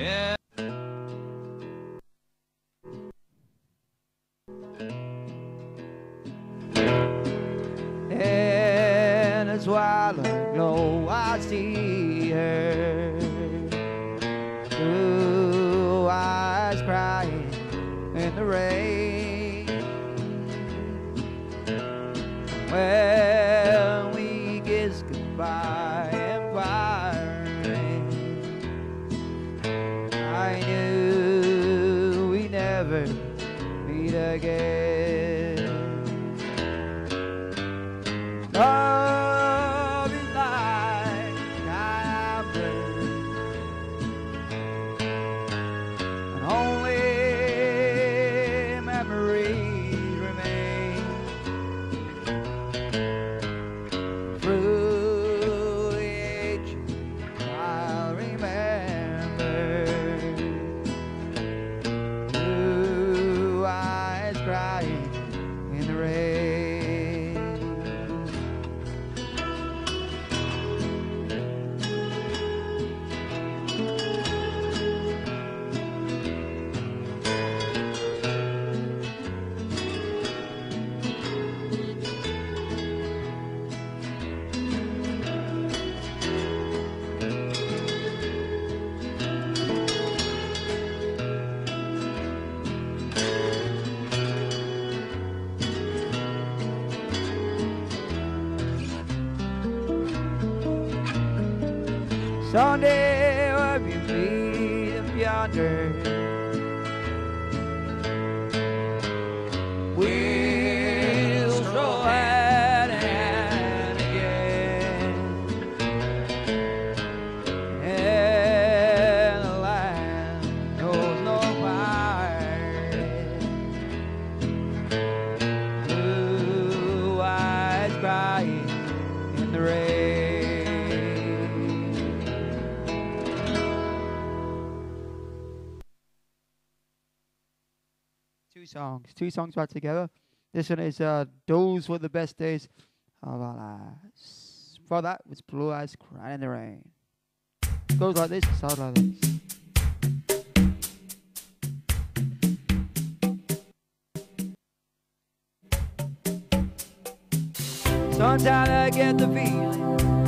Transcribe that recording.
And as while glow, I see her. Blue eyes crying in the rain. When meet again. Someday when we meet up yonder, songs, two songs right together. This one is uh, "Those Were the Best Days of Our Lives." For that was "Blue Eyes Crying in the Rain." Goes like this, sounds like this. Sometimes I get the feeling